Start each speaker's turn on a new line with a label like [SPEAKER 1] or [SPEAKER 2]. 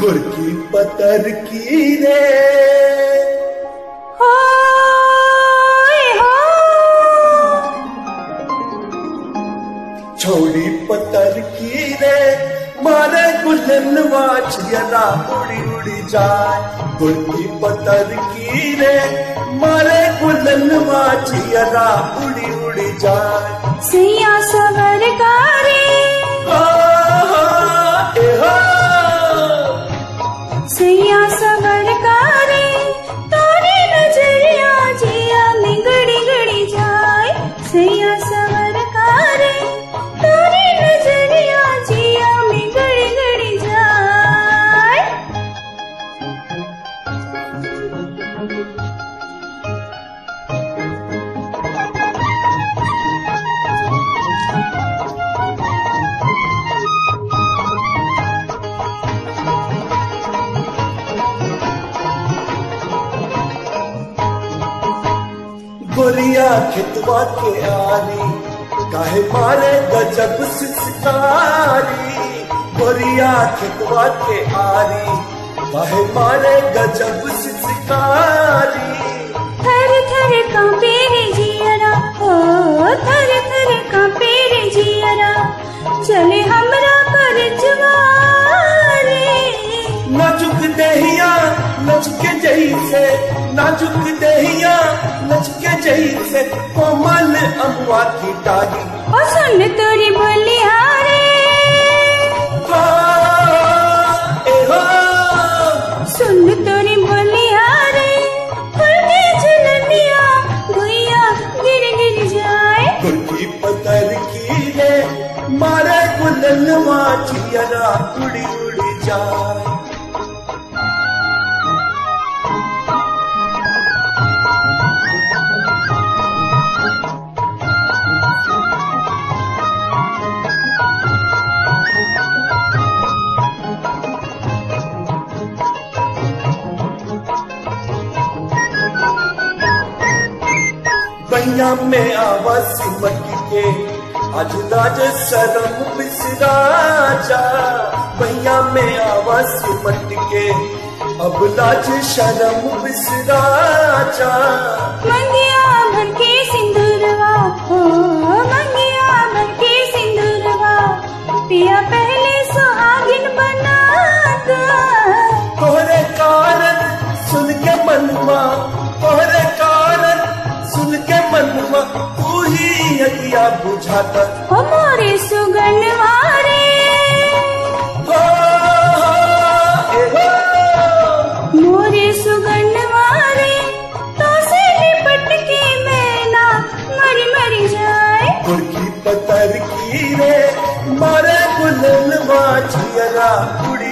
[SPEAKER 1] गुड़ की पतर की रे। छोड़ी पतर की रे मारे गुलन वाचियरा उड़ी उड़ी जाए। गुड़ की पतर की रे मारे गुलन वाचियरा उड़ी उड़ी जाए।
[SPEAKER 2] सैया सवर कारे
[SPEAKER 1] गोरिया खितवा के आरी काहे मारे गजब सिसकारी गोरिया खितवा के आरी काहे मारे गजब सिसकारी लचके जैसे नाजुक देहिया लचके जैसे कोमल अमुआ की डाली
[SPEAKER 2] ओ सुन तोरी बलिहारे
[SPEAKER 1] हो, ए हो।
[SPEAKER 2] सुन तोरी बलिहारे फुल के झुलनिया गुइया गिर गिर जाए।
[SPEAKER 1] गुड़की पतर की रे मारे माचियरा उड़ी उड़ी जाए। बैया में आवा सिमट के आज लाज शरम बिसरा जा। बैया में आवा सिमट के अब लाज शरम बिसरा जा।
[SPEAKER 2] मंगिया भर के सिंदूरवा हो मंगिया भर के सिंदूरवा पिया पहले सुहागिन बना दो।
[SPEAKER 1] तोहरे कारण सुन के मनवा। अगिया बुझाता।
[SPEAKER 2] ओ मोरे सुगन वारे।
[SPEAKER 1] हो, ए हो।
[SPEAKER 2] मोरे सुगन वारे तो से लिपट के मैं ना मरी मरी जाए।
[SPEAKER 1] गुड़की पतर की रे मारे गुलन माचियरा उड़ी